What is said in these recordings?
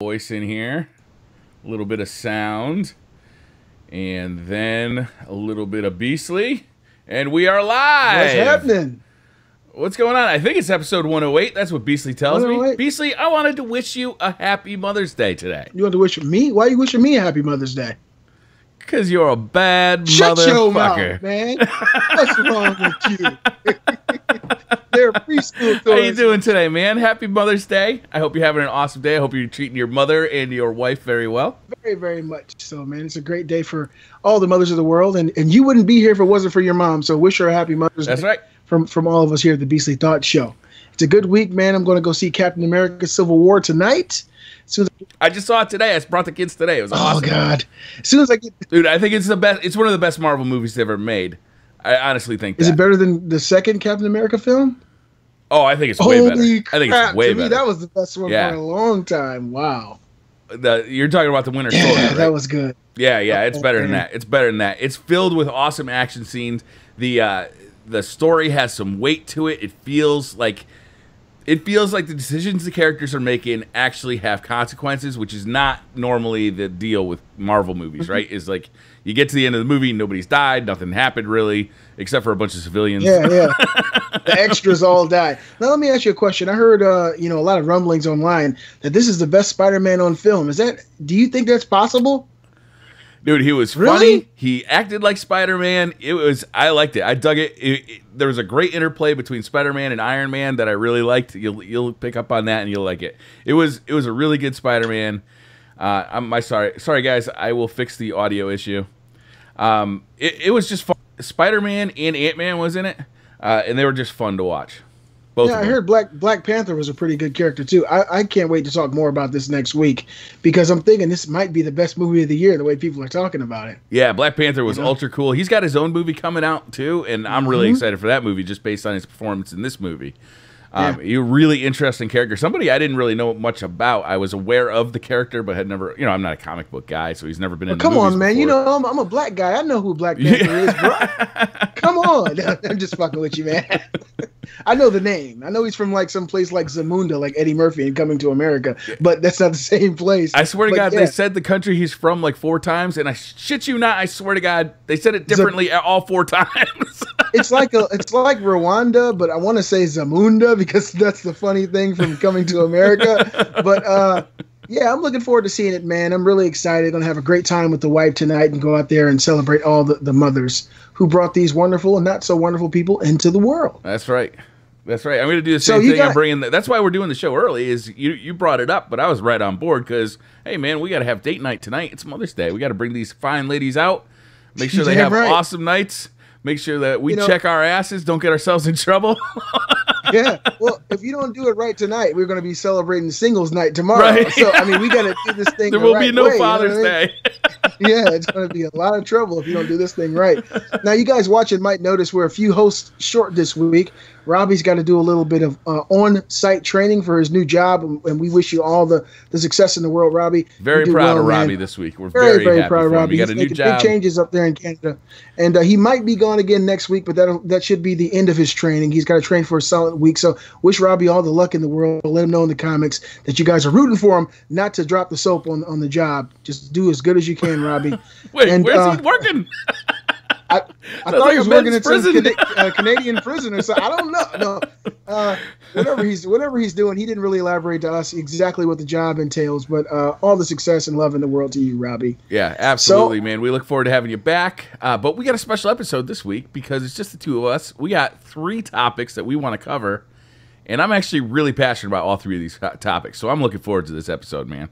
voice in here, a little bit of sound, and then a little bit of Beastly, and we are live. What's happening? What's going on? I think it's episode 108. That's what Beastly tells me. Oh Beastly, I wanted to wish you a happy Mother's Day today. You want to wish me? Why are you wishing me a happy Mother's Day? Because you're a bad Shut your motherfucker. mouth, man. What's wrong with you? They're preschool toys. How you doing today, man? Happy Mother's Day. I hope you're having an awesome day. I hope you're treating your mother and your wife very well. Very, very much so, man. It's a great day for all the mothers of the world, and, and you wouldn't be here if it wasn't for your mom. So wish her a happy Mother's That's Day right. from from all of us here at the Beastly Thought Show. It's a good week, man. I'm going to go see Captain America: Civil War tonight. As soon as, I just saw it today. I brought the kids today. It was oh. God! As soon as I get, Dude, I think it's the best. It's one of the best Marvel movies ever made. I honestly think is that. it better than the second Captain America film? Oh, I think it's way better. Holy I think it's way to me, better. that was the best one Yeah. for a long time. Wow. The, you're talking about the Winter Yeah, Soldier, right? that was good. yeah, yeah. It's better than that. It's better than that. It's filled with awesome action scenes. The uh, the story has some weight to it. It feels like it feels like the decisions the characters are making actually have consequences, which is not normally the deal with Marvel movies, Mm-hmm. right? Is like you get to the end of the movie, nobody's died, nothing happened really, except for a bunch of civilians. Yeah, yeah. the extras all died. Now let me ask you a question. I heard uh, you know, a lot of rumblings online that this is the best Spider-Man on film. Is that do you think that's possible? Dude, he was Really? funny. He acted like Spider Man. It was I liked it. I dug it. It- it- There was a great interplay between Spider Man and Iron Man that I really liked. You'll you'll pick up on that and you'll like it. It was it was a really good Spider Man. Uh, I'm my sorry sorry guys. I will fix the audio issue. Um, it, it was just fun. Spider Man and Ant Man was in it, uh, and they were just fun to watch. Both yeah, I heard Black Black Panther was a pretty good character too. I, I can't wait to talk more about this next week because I'm thinking this might be the best movie of the year. The way people are talking about it. Yeah, Black Panther was You know? ultra cool. He's got his own movie coming out too, and I'm really Mhm. excited for that movie just based on his performance in this movie. Um, A really interesting character. Somebody I didn't really know much about. I was aware of the character, but had never, you know, I'm not a comic book guy, so he's never been in. Come on, man. You know I'm, I'm a black guy. I know who Black Panther is, bro. Come on. I'm just fucking with you, man. I know the name. I know he's from like some place like Zamunda, like Eddie Murphy in Coming to America, but that's not the same place. I swear to But God, yeah. they said the country he's from like four times, and I shit you not, I swear to God, they said it differently all four times. it's like a it's like Rwanda, but I want to say Zamunda because that's the funny thing from Coming to America. But uh, yeah, I'm looking forward to seeing it, man. I'm really excited. Gonna have a great time with the wife tonight and go out there and celebrate all the, the mothers who brought these wonderful and not so wonderful people into the world. That's right. That's right. I'm going to do the same you thing. I'm bringing. The, that's why we're doing the show early. Is you you brought it up, but I was right on board because hey man, we got to have date night tonight. It's Mother's Day. We got to bring these fine ladies out. Make sure they have right. awesome nights. Make sure that we You know- check our asses. Don't get ourselves in trouble. yeah. Well, if you don't do it right tonight, we're going to be celebrating singles night tomorrow. Right. So I mean, we got to do this thing. there the will right be no way, you know I Father's mean? Day. yeah, it's going to be a lot of trouble if you don't do this thing right. Now, you guys watching might notice we're a few hosts short this week. Robbie's got to do a little bit of uh, on-site training for his new job, and, and we wish you all the, the success in the world, Robbie. Very proud well, of man. Robbie this week. We're Very, very, very happy proud of. Robbie. He got He's a new making job. big changes up there in Canada, and uh, he might be gone again next week, but that that should be the end of his training. He's got to train for a solid week. So, wish Robbie all the luck in the world. Let him know in the comics that you guys are rooting for him, not to drop the soap on on the job. Just do as good as you can, Robbie. Wait, And, where's uh, he working? I, I thought he was working at some. Cana- uh, Canadian prison or something. I don't know. No, uh, whatever he's whatever he's doing, he didn't really elaborate to us exactly what the job entails. But uh, all the success and love in the world to you, Robbie. Yeah, absolutely, man. We look forward to having you back. Uh, but we got a special episode this week because it's just the two of us. We got three topics that we want to cover, and I'm actually really passionate about all three of these topics. So I'm looking forward to this episode, man.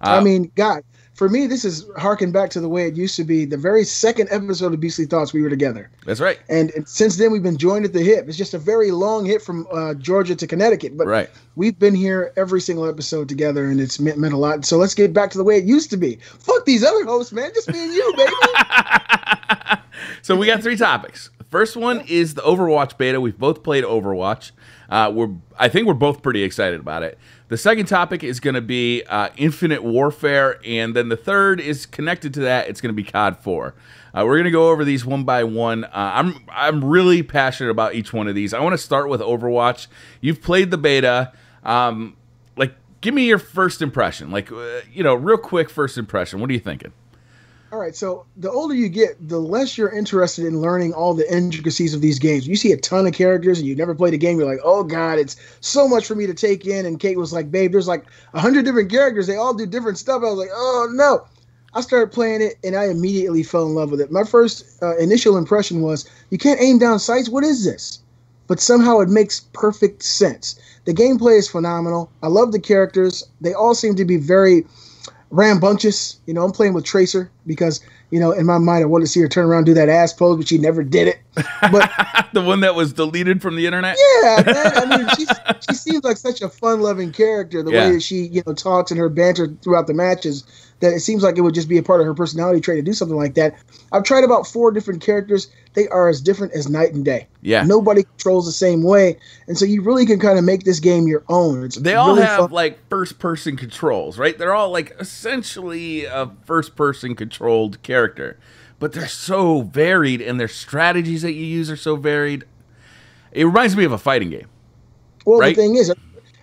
I mean, God, for me, this is harking back to the way it used to be. The very second episode of Beastly Thoughts, we were together, That's right. and, and since then we've been joined at the hip. It's just a very long hit from uh, Georgia to Connecticut, but Right. we've been here every single episode together, and it's meant, meant a lot. So let's get back to the way it used to be. Fuck these other hosts, man. Just me and you, baby. So we got three topics. First one is the Overwatch beta. We've both played Overwatch. Uh, we're I think we're both pretty excited about it. The second topic is going to be uh, Infinite Warfare, and then the third is connected to that. It's going to be COD 4. Uh, we're going to go over these one by one. Uh, I'm I'm really passionate about each one of these. I want to start with Overwatch. You've played the beta. Um, like, give me your first impression. Like, uh, you know, real quick first impression. What are you thinking? All right, so the older you get, the less you're interested in learning all the intricacies of these games. You see a ton of characters and you've never played a game, you're like, oh God, it's so much for me to take in. And Kate was like, babe, there's like a hundred different characters. They all do different stuff. I was like, oh no. I started playing it and I immediately fell in love with it. My first uh, initial impression was, you can't aim down sights. What is this? But somehow it makes perfect sense. The gameplay is phenomenal. I love the characters. They all seem to be very rambunctious. You know, I'm playing with Tracer because you know in my mind I wanted to see her turn around and do that ass pose, but she never did it. But the one that was deleted from the internet. Yeah, man. I mean, she's, she seems like such a fun-loving character. The yeah. way that she you know talks and her banter throughout the matches that it seems like it would just be a part of her personality trait to do something like that. I've tried about four different characters. They are as different as night and day. Yeah. Nobody controls the same way. And so you really can kind of make this game your own. It's they all have fun. like first person controls, right? They're all like essentially a first person controlled character. But they're so varied and their strategies that you use are so varied. It reminds me of a fighting game. Well, right? the thing is,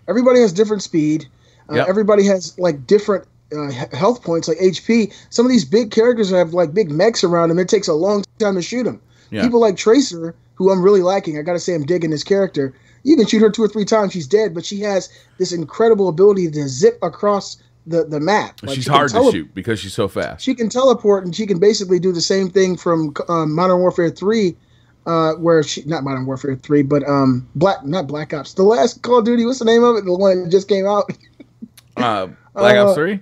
everybody has different speed. Uh, yep. Everybody has like different uh, health points like HP. Some of these big characters have like big mechs around them. It takes a long time to shoot them. Yeah. People like Tracer, who I'm really liking. I got to say, I'm digging this character. You can shoot her two or three times, she's dead, but she has this incredible ability to zip across the, the map. Like she's she hard tele- to shoot because she's so fast. She can teleport, and she can basically do the same thing from um, Modern Warfare 3 uh, where she not Modern Warfare three, but um, Black not Black Ops, the last Call of Duty. What's the name of it? The one that just came out. uh, Black uh, Ops three.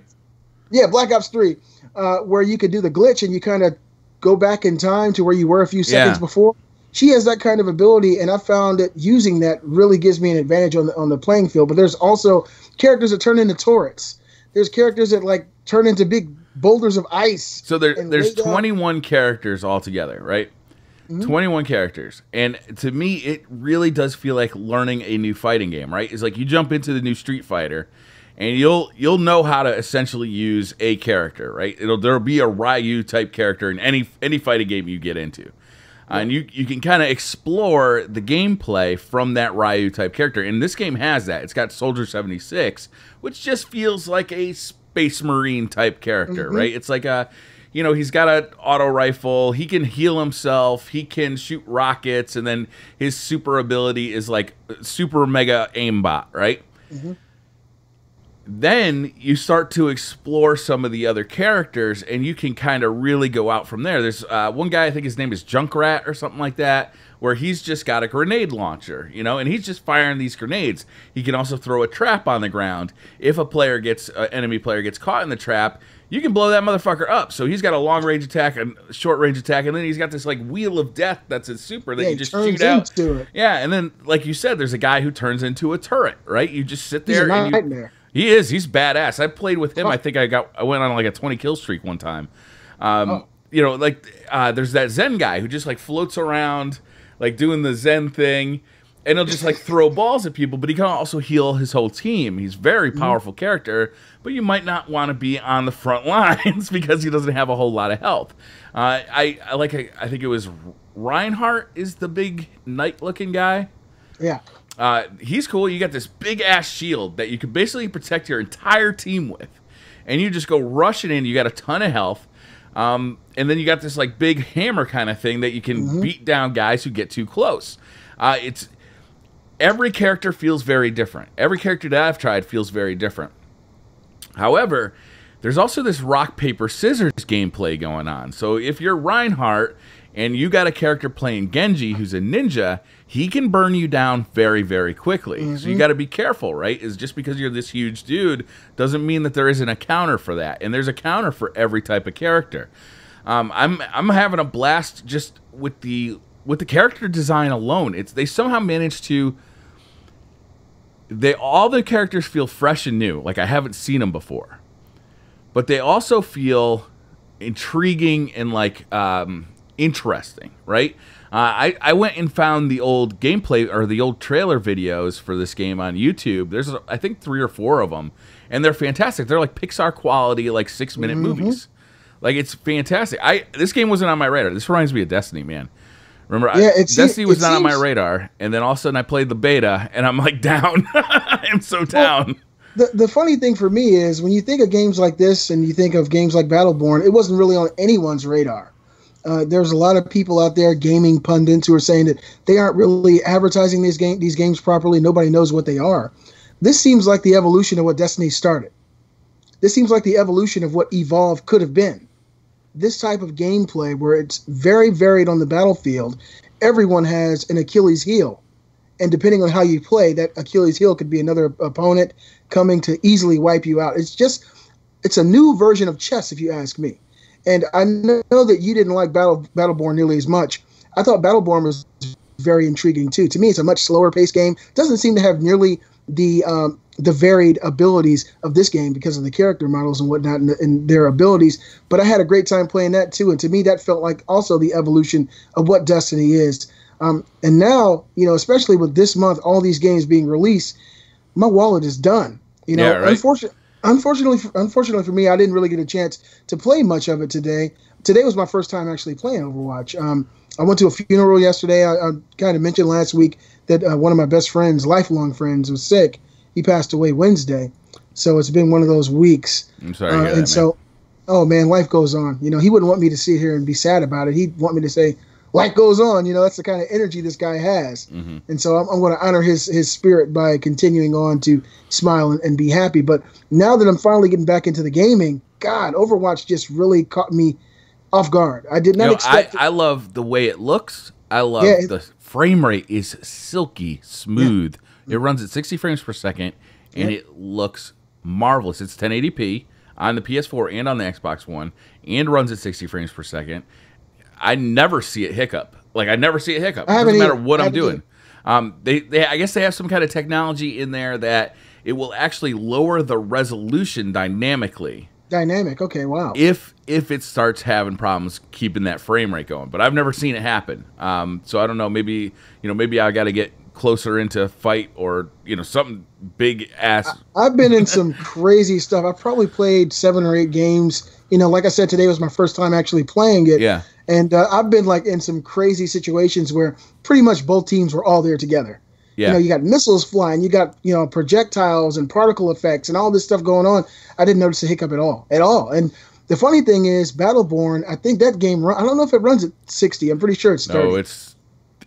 Yeah, Black Ops Three, uh, where you could do the glitch and you kind of go back in time to where you were a few seconds yeah. before. She has that kind of ability, and I found that using that really gives me an advantage on the on the playing field. But there's also characters that turn into turrets. There's characters that like turn into big boulders of ice. So there, there's 21 down. characters altogether, right? Mm-hmm. 21 characters. And to me, it really does feel like learning a new fighting game, right? It's like you jump into the new Street Fighter and you'll you'll know how to essentially use a character, right? It'll there'll be a Ryu type character in any any fighting game you get into. Uh, and you you can kind of explore the gameplay from that Ryu type character. And this game has that. It's got Soldier 76, which just feels like a space marine type character, mm-hmm. right? It's like a you know, he's got an auto rifle. He can heal himself. He can shoot rockets, and then his super ability is like super mega aimbot, right? Mm-hmm then you start to explore some of the other characters and you can kind of really go out from there. There's uh, one guy i think his name is junkrat or something like that where he's just got a grenade launcher you know and he's just firing these grenades. He can also throw a trap on the ground. If a player gets uh, enemy player gets caught in the trap you can blow that motherfucker up. So he's got a long range attack and short range attack and then he's got this like wheel of death that's his super that yeah, you just shoot out. yeah and then like you said there's a guy who turns into a turret right? You just sit there and you, he is. He's badass. I played with him. I think I got. I went on like a twenty kill streak one time. Um, oh. You know, like uh, there's that Zen guy who just like floats around, like doing the Zen thing, and he'll just like throw balls at people. But he can also heal his whole team. He's very mm-hmm. powerful mm-hmm. character, but you might not want to be on the front lines because he doesn't have a whole lot of health. Uh, I, I like. I, I think it was Reinhardt is the big knight looking guy. Yeah. Uh, he's cool. You got this big ass shield that you can basically protect your entire team with, and you just go rushing in. You got a ton of health, um, and then you got this like big hammer kind of thing that you can mm-hmm. beat down guys who get too close. Uh, it's every character feels very different. Every character that I've tried feels very different. However, there's also this rock paper scissors gameplay going on. So if you're Reinhardt and you got a character playing Genji who's a ninja, he can burn you down very, very quickly. Mm-hmm. So you mm-hmm. got to be careful, right? Is just because you're this huge dude doesn't mean that there isn't a counter for that, and there's a counter for every type of character. Um, I'm I'm having a blast just with the with the character design alone. It's they somehow managed to. They all the characters feel fresh and new, like I haven't seen them before, but they also feel intriguing and like um, interesting, right? Uh, I, I went and found the old gameplay or the old trailer videos for this game on YouTube. There's, I think, three or four of them, and they're fantastic. They're like Pixar quality, like six minute mm-hmm. movies. Like it's fantastic. I this game wasn't on my radar. This reminds me of Destiny, man. Remember, yeah, I, Destiny was not seems... on my radar, and then all of a sudden I played the beta, and I'm like down. I'm so down. Well, the the funny thing for me is when you think of games like this and you think of games like Battleborn, it wasn't really on anyone's radar. Uh, there's a lot of people out there, gaming pundits, who are saying that they aren't really advertising these game these games properly. Nobody knows what they are. This seems like the evolution of what Destiny started. This seems like the evolution of what Evolve could have been. This type of gameplay where it's very varied on the battlefield. Everyone has an Achilles heel. And depending on how you play, that Achilles heel could be another opponent coming to easily wipe you out. It's just, it's a new version of chess, if you ask me. And I know that you didn't like Battle Battleborn nearly as much. I thought Battleborn was very intriguing too. To me, it's a much slower paced game. Doesn't seem to have nearly the um, the varied abilities of this game because of the character models and whatnot and, and, their abilities. But I had a great time playing that too, and to me, that felt like also the evolution of what Destiny is. Um, and now, you know, especially with this month, all these games being released, my wallet is done. You know, yeah, right. unfortunately, unfortunately, unfortunately for me, I didn't really get a chance to play much of it today. Today was my first time actually playing Overwatch. Um, I went to a funeral yesterday. I, I kind of mentioned last week that uh, one of my best friends, lifelong friends, was sick. He passed away Wednesday, so it's been one of those weeks. I'm sorry. Uh, and so, oh man, life goes on. You know, he wouldn't want me to sit here and be sad about it. He'd want me to say, life goes on. You know, that's the kind of energy this guy has. Mm-hmm. And so I'm, I'm going to honor his his spirit by continuing on to smile and, and be happy. But now that I'm finally getting back into the gaming, God, Overwatch just really caught me off guard. I did not you know, expect. I, I love the way it looks. I love yeah, the frame rate is silky smooth. Yeah. It runs at 60 frames per second, and yeah. it looks marvelous. It's 1080p on the PS4 and on the Xbox One, and runs at 60 frames per second. I never see it hiccup. Like I never see it hiccup. It doesn't matter what I'm doing. Um, they, they, I guess they have some kind of technology in there that it will actually lower the resolution dynamically dynamic. Okay, wow. If if it starts having problems keeping that frame rate going, but I've never seen it happen. Um, so I don't know. Maybe you know, maybe I got to get closer into fight or you know something big ass. I, have been in some crazy stuff. I've probably played seven or eight games. You know, like I said, today was my first time actually playing it. Yeah. And uh, I've been like in some crazy situations where pretty much both teams were all there together. Yeah. You know, you got missiles flying, you got, you know, projectiles and particle effects and all this stuff going on. I didn't notice a hiccup at all. At all. And the funny thing is, Battleborn, I think that game run, I don't know if it runs at 60. I'm pretty sure it's 30. No, it's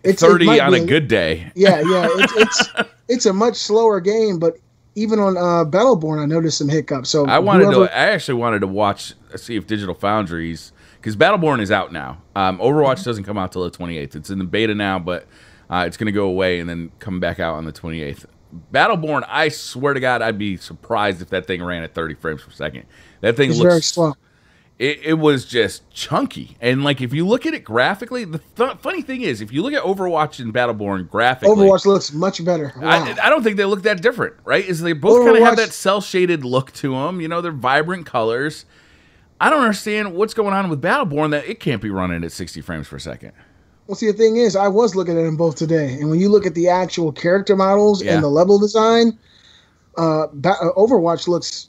it's 30 it on a good day. Yeah, yeah. It's it's, it's a much slower game, but even on uh, Battleborn, I noticed some hiccups. So I wanted whoever, to. I actually wanted to watch, see if Digital Foundry's, because Battleborn is out now. Um, Overwatch mm-hmm. doesn't come out till the 28th. It's in the beta now, but uh, it's going to go away and then come back out on the 28th. Battleborn, I swear to God, I'd be surprised if that thing ran at 30 frames per second. That thing it's looks very slow. It, it, was just chunky, and like if you look at it graphically, the th- funny thing is, if you look at Overwatch and Battleborn graphically, Overwatch looks much better. Wow. I, I, don't think they look that different, right? Is they both kind of have that cel shaded look to them. You know, they're vibrant colors. I don't understand what's going on with Battleborn that it can't be running at 60 frames per second. Well, see, the thing is, I was looking at them both today, and when you look at the actual character models yeah. and the level design, uh, uh, Overwatch looks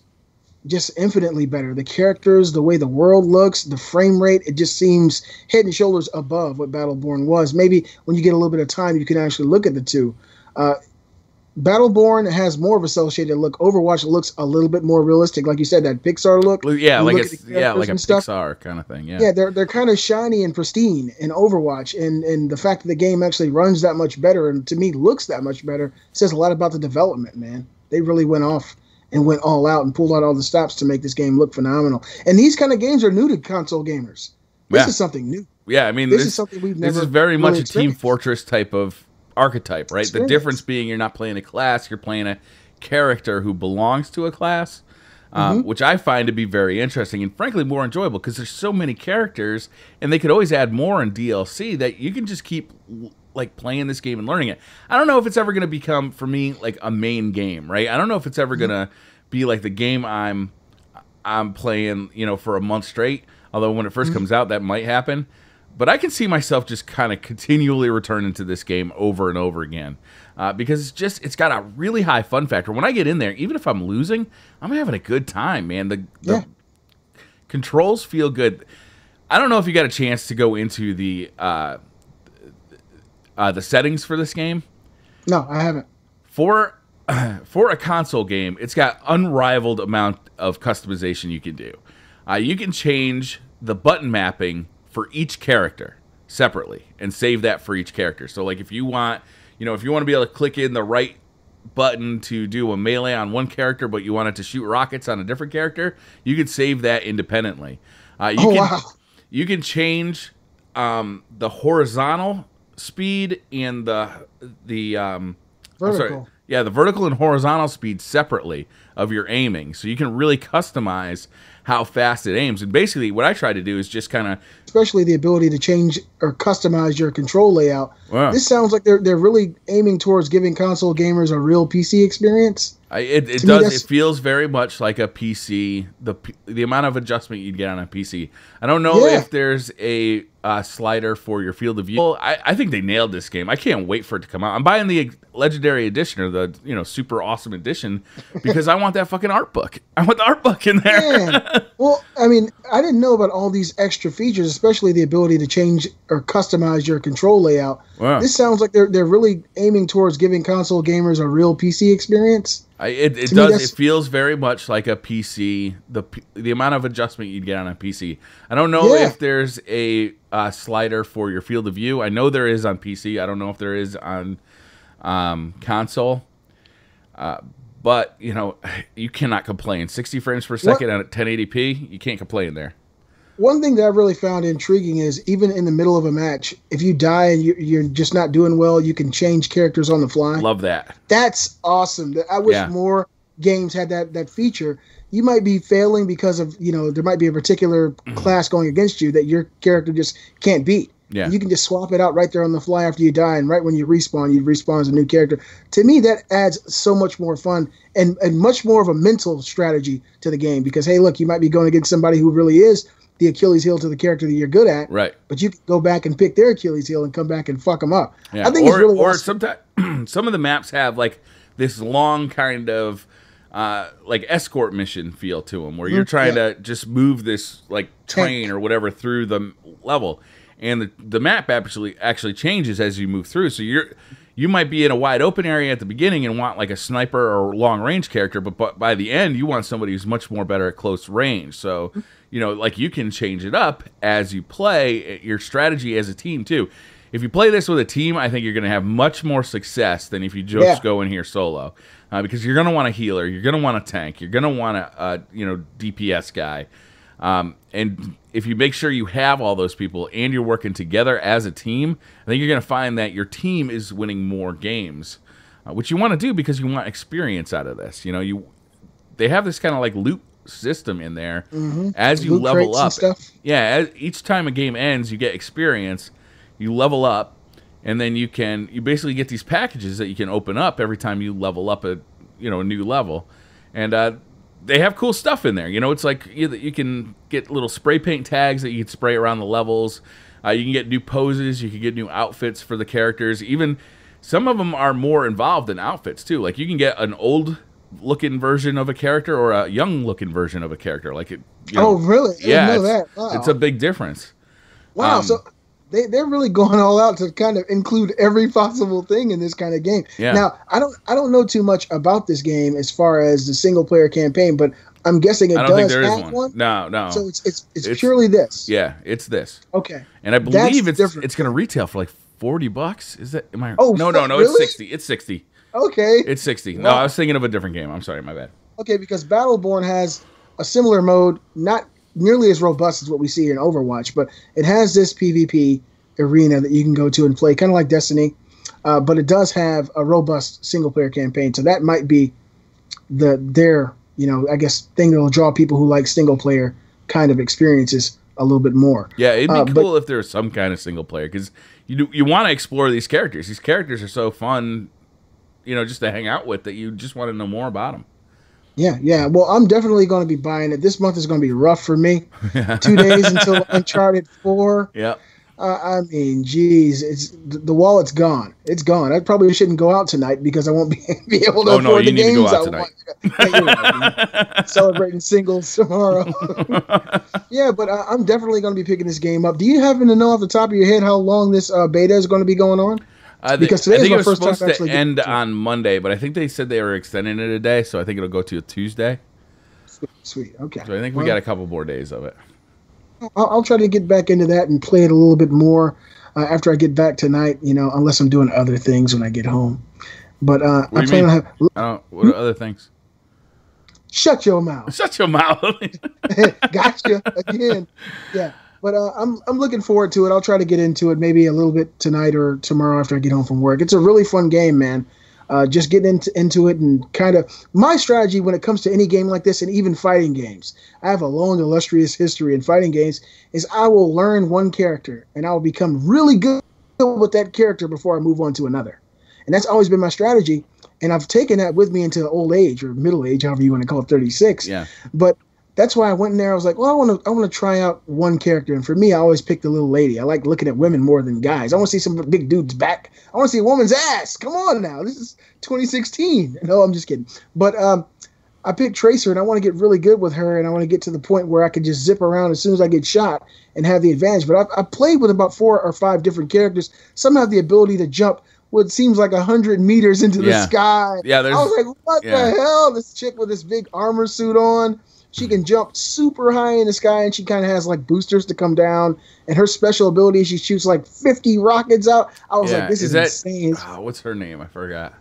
just infinitely better. The characters, the way the world looks, the frame rate, it just seems head and shoulders above what Battleborn was. Maybe when you get a little bit of time, you can actually look at the two. Uh, Battleborn has more of a cel shaded look. Overwatch looks a little bit more realistic, like you said, that Pixar look. Yeah, like it's yeah, like a stuff. Pixar kind of thing. Yeah, yeah, they're they're kind of shiny and pristine in Overwatch, and and the fact that the game actually runs that much better and to me looks that much better says a lot about the development. Man, they really went off and went all out and pulled out all the stops to make this game look phenomenal. And these kind of games are new to console gamers. This yeah. is something new. Yeah, I mean, this, this is something we've never. This is very really much a Team Fortress type of archetype, right? The difference being you're not playing a class, you're playing a character who belongs to a class, um, mm-hmm. which I find to be very interesting and frankly more enjoyable because there's so many characters and they could always add more in DLC that you can just keep like playing this game and learning it. I don't know if it's ever going to become for me like a main game, right? I don't know if it's ever mm-hmm. going to be like the game I'm I'm playing, you know, for a month straight. Although when it 1st mm-hmm. comes out, that might happen. But I can see myself just kind of continually returning to this game over and over again uh, because it's just it's got a really high fun factor. When I get in there, even if I'm losing, I'm having a good time, man. The, the yeah. controls feel good. I don't know if you got a chance to go into the uh, uh, the settings for this game. No, I haven't. For for a console game, it's got unrivaled amount of customization you can do. Uh, you can change the button mapping for each character separately and save that for each character. So, like, if you want, you know, if you want to be able to click in the right button to do a melee on one character, but you wanted to shoot rockets on a different character, you could save that independently. Uh, you Oh, can wow. you can change um, the horizontal speed and the the um, Vertical. yeah, the vertical and horizontal speed separately of your aiming, so you can really customize how fast it aims. And basically, what I try to do is just kind of especially the ability to change or customize your control layout. Wow. This sounds like they're they're really aiming towards giving console gamers a real PC experience. I, it, it does. It feels very much like a PC. The the amount of adjustment you'd get on a PC. I don't know Yeah. if there's a uh, slider for your field of view. Well, I, I think they nailed this game. I can't wait for it to come out. I'm buying the legendary edition or the you know super awesome edition because I want that fucking art book. I want the art book in there. Well, I mean, I didn't know about all these extra features, especially the ability to change or customize your control layout. Wow. This sounds like they're they're really aiming towards giving console gamers a real PC experience. I, it it To does. It feels very much like a PC. The the amount of adjustment you'd get on a PC. I don't know Yeah. if there's a uh, slider for your field of view. I know there is on PC. I don't know if there is on um, console. Uh, but you know, you cannot complain. 60 frames per second at 1080p. You can't complain there. One thing that I really found intriguing is even in the middle of a match, if you die and you, you're just not doing well, you can change characters on the fly. Love that. That's awesome. I wish Yeah. more games had that that feature. You might be failing because of you know there might be a particular mm-hmm. class going against you that your character just can't beat. Yeah. You can just swap it out right there on the fly after you die, and right when you respawn, you respawn as a new character. To me, that adds so much more fun and and much more of a mental strategy to the game. Because hey, look, you might be going against somebody who really is the Achilles heel to the character that you're good at, Right. but you can go back and pick their Achilles heel and come back and fuck them up. Yeah. I think or, it's really or awesome. sometimes some of the maps have like this long kind of uh, like escort mission feel to them, where you're Mhm, trying yeah. to just move this like train or whatever through the level, and the, the map actually actually changes as you move through. So you're you might be in a wide open area at the beginning and want like a sniper or long range character, but, but by the end you want somebody who's much more better at close range. So you know, like you can change it up as you play eh, your strategy as a team too. If you play this with a team, I think you're going to have much more success than if you just Yeah. go in here solo, uh, because you're going to want a healer, you're going to want a tank, you're going to want a, you know DPS guy, um, and if you make sure you have all those people and you're working together as a team, I think you're going to find that your team is winning more games, uh, which you want to do because you want experience out of this. You know, you they have this kind of like loot system in there as you Mm-hmm. Loot level up. Yeah, as, each time a game ends, you get experience. You level up, and then you can you basically get these packages that you can open up every time you level up a you know a new level, and uh, they have cool stuff in there. You know, it's like you, you can get little spray paint tags that you can spray around the levels. Uh, you can get new poses. You can get new outfits for the characters. Even some of them are more involved than outfits too. Like you can get an old looking version of a character or a young looking version of a character. Like it. You know, oh, really? Yeah, know it's, that. Wow. it's a big difference. Wow, Um, so they they're really going all out to kind of include every possible thing in this kind of game. Yeah. Now, I don't I don't know too much about this game as far as the single player campaign, but I'm guessing it I don't think does there is have one. one. No, no. So it's it's, it's It's- purely this. yeah, it's this, Okay. and I That's believe it's different. it's going to retail for like forty bucks. Is that? Am I? Oh, no, no, no. It's sixty. It's sixty. Okay. It's sixty. No, Wow. I was thinking of a different game. I'm sorry, my bad. Okay, because Battleborn has a similar mode, not nearly as robust as what we see in Overwatch, but it has this PvP arena that you can go to and play, kind of like Destiny. Uh, but it does have a robust single player campaign, so that might be the their you know I guess thing that'll draw people who like single player kind of experiences a little bit more. Yeah, it'd be Uh, but- cool if there was some kind of single player because you do, you want to explore these characters. These characters are so fun, you know, just to hang out with that you just want to know more about them. Yeah, yeah. Well, I'm definitely going to be buying it. This month is going to be rough for me. Two days until Uncharted Four. Yeah. Uh, I mean, geez, it's the, wallet's gone. It's gone. I probably shouldn't go out tonight because I won't be, be able to Oh, no, afford you the need to go games out I tonight. want. Celebrating singles tomorrow. yeah, but I, I'm definitely going to be picking this game up. Do you happen to know off the top of your head how long this uh, beta is going to be going on? Uh, Because today I think it was supposed to end to on Monday, but I think they said they were extending it a day, so I think it'll go to a Tuesday. Sweet, sweet. Okay. So I think we got a couple more days of it. I'll, I'll try to get back into that and play it a little bit more uh, after I get back tonight. You know, unless I'm doing other things when I get home. But uh, I plan on have. I don't. What are other things? Shut your mouth. Shut your mouth. gotcha again. Yeah, but uh, I'm I'm looking forward to it. I'll try to get into it maybe a little bit tonight or tomorrow after I get home from work. It's a really fun game, man. Uh, just getting into, into it and kind of my strategy when it comes to any game like this and even fighting games. I have a long illustrious history in fighting games. Is I will learn one character and I will become really good with that character before I move on to another, and that's always been my strategy. And I've taken that with me into old age or middle age, however you want to call it, 36 yeah. but that's why I went in there. I was like, well, I want to, I want to try out one character, and for me, I always pick the little lady. I like looking at women more than guys. I want to see some big dude's back. I want to see a woman's ass. Come on now, this is 2016. No, I'm just kidding. But um, I picked Tracer, and I want to get really good with her, and I want to get to the point where I can just zip around as soon as I get shot and have the advantage. But I've, I've played with about four or five different characters. Some have the ability to jump what seems like a hundred meters into the Yeah. sky. Yeah, there's- I was like, what yeah. the hell? This chick with this big armor suit on. She can jump super high in the sky, and she kind of has like boosters to come down. And her special ability, she shoots like 50 rockets out. I was Yeah, like, this is is, that- insane. Oh, what's her name? I forgot.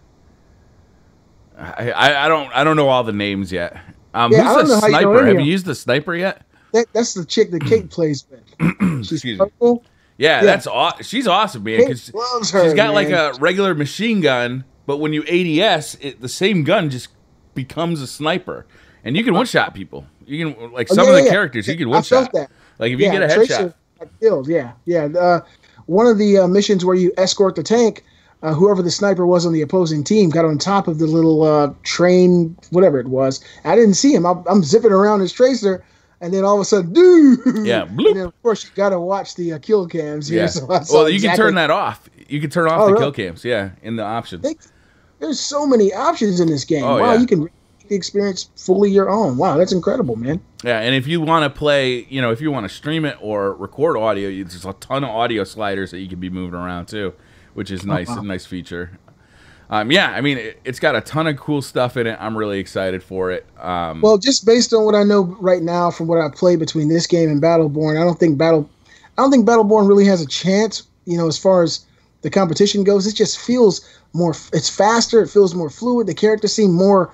I, I I don't I don't know all the names yet. Um, Yeah, I who's don't the know how you know sniper? Have you used the sniper yet? That, that's the chick that Kate plays with. She's Excuse me. Yeah, Yeah. that's aw- she's awesome, man. Kate loves her. she's got like a regular machine gun, but when you ADS, it, the same gun just becomes a sniper, and you can one shot people. You can like Oh, some yeah, of the yeah, characters, you can one shot. that. Like if you get a Tracer headshot, killed. Yeah, yeah. Uh, one of the uh, missions where you escort the tank, uh, whoever the sniper was on the opposing team got on top of the little uh, train, whatever it was. I didn't see him. I'm, I'm zipping around his tracer, and then all of a sudden, dude. Yeah, bloop. And then of course you got to watch the uh, kill cams here. yeah. So Well, you can turn that off. You can turn off Oh, the really? kill cams. Yeah, in the options. They- There's so many options in this game. Oh, wow, yeah. you can the experience fully your own. Wow, that's incredible, man. Yeah, and if you want to play, you know, if you want to stream it or record audio, you- there's a ton of audio sliders that you can be moving around too, which is nice, wow. a nice feature. Um, yeah, I mean, it, it's got a ton of cool stuff in it. I'm really excited for it. Um, Well, just based on what I know right now from what I played between this game and Battleborn, I don't think Battle, I don't think Battleborn really has a chance. You know, as far as the competition goes, it just feels more. It's faster. It feels more fluid. The characters seem more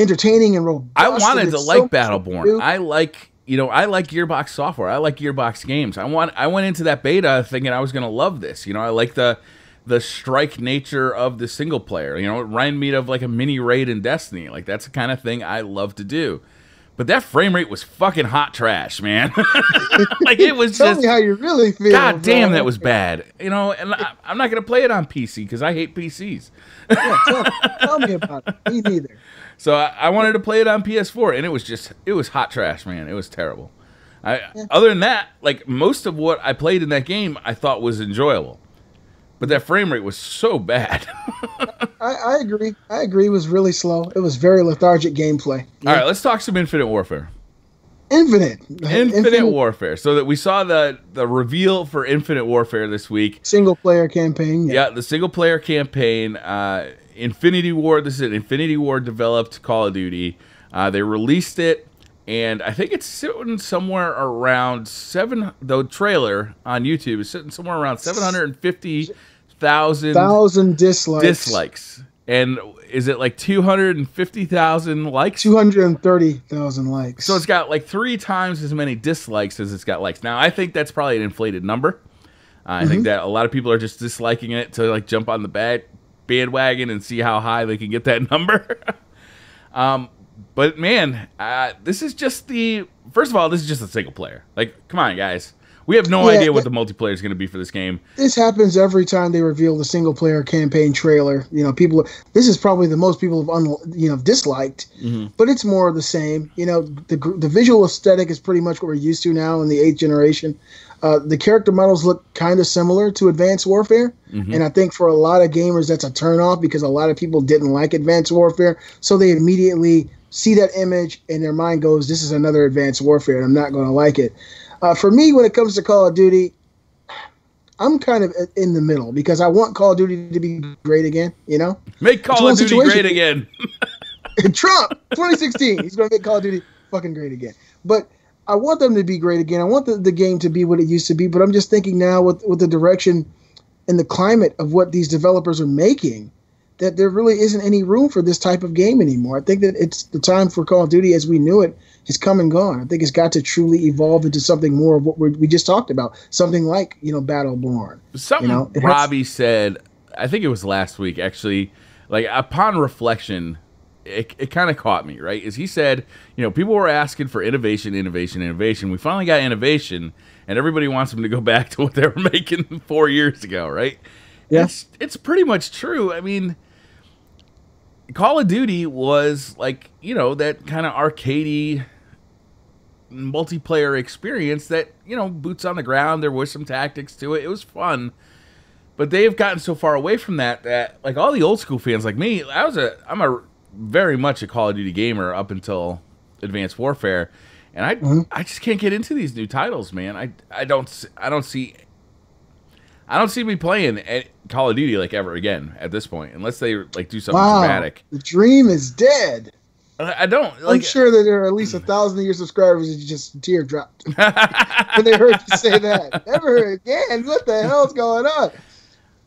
entertaining and robust. I wanted to like so Battleborn. I like, you know, I like Gearbox software. I like Gearbox games. I want. I went into that beta thinking I was going to love this. You know, I like the the strike nature of the single player. You know, it reminded me of like a mini raid in Destiny. Like that's the kind of thing I love to do. But that frame rate was fucking hot trash, man. like it was Tell just me how you really feel. God damn, bro. that was bad. You know, and I, I'm not gonna play it on PC because I hate PCs. Yeah, tell, tell me about it. Me neither. So I, I wanted to play it on PS4, and it was just it was hot trash, man. It was terrible. I other than that, like most of what I played in that game, I thought was enjoyable, but that frame rate was so bad. I, I agree. I agree. It was really slow. It was very lethargic gameplay. All right, let's talk some Infinite Warfare. Infinite. Infinite, Warfare. So that we saw the the reveal for Infinite Warfare this week. Single player campaign. Yeah. Yeah, the single player campaign, uh, Infinity War. This is an Infinity Ward developed Call of Duty. Uh, they released it, and I think it's sitting somewhere around seven. The trailer on YouTube is sitting somewhere around seven hundred and fifty thousand Thousand dislikes. dislikes. And is it like two hundred and fifty thousand likes? Two hundred and thirty thousand likes. So it's got like three times as many dislikes as it's got likes. Now I think that's probably an inflated number. Uh, I Mm-hmm. think that a lot of people are just disliking it to like jump on the bad bandwagon and see how high they can get that number. um, but man, uh, this is just the first of all, this is just a single player. Like, come on, guys, we have no Yeah, idea what the multiplayer is going to be for this game. this happens every time they reveal the single player campaign trailer. You know, people. This is probably the most people have un, you know disliked, Mm-hmm. but it's more of the same. You know, the the visual aesthetic is pretty much what we're used to now in the eighth generation. Uh, the character models look kind of similar to Advanced Warfare, Mm-hmm. and I think for a lot of gamers that's a turnoff because a lot of people didn't like Advanced Warfare, so they immediately see that image and their mind goes, "This is another Advanced Warfare, and I'm not going to like it." Uh, for me, when it comes to Call of Duty, I'm kind of in the middle because I want Call of Duty to be great again. You know, make Call of Duty great again. Trump 2016, he's going to make Call of Duty fucking great again. But I want them to be great again. I want the, the game to be what it used to be. But I'm just thinking now with with the direction and the climate of what these developers are making that there really isn't any room for this type of game anymore. I think that it's the time for Call of Duty as we knew it has come and gone. I think it's got to truly evolve into something more of what we just talked about, something like you know Battleborn. Something you know, Robbie has- said, I think it was last week actually. Like upon reflection, it, it kind of caught me right. Is he said, you know, people were asking for innovation, innovation, innovation. We finally got innovation, and everybody wants them to go back to what they were making four years ago, right? Yes, yeah. it's, it's pretty much true. I mean Call of Duty was like, you know, that kind of arcadey multiplayer experience that, you know, boots on the ground, there was some tactics to it. It was fun. But they've gotten so far away from that that like all the old school fans like me, I was a I'm a very much a Call of Duty gamer up until Advanced Warfare. And I mm-hmm. I just can't get into these new titles, man. I I don't I don't see I don't see me playing Call of Duty like ever again at this point, unless they like do something wow, dramatic. The dream is dead. Uh, I don't. Like, I'm sure that there are at least a thousand of your subscribers that just tear dropped when they heard you say that. Never again. What the hell's going on?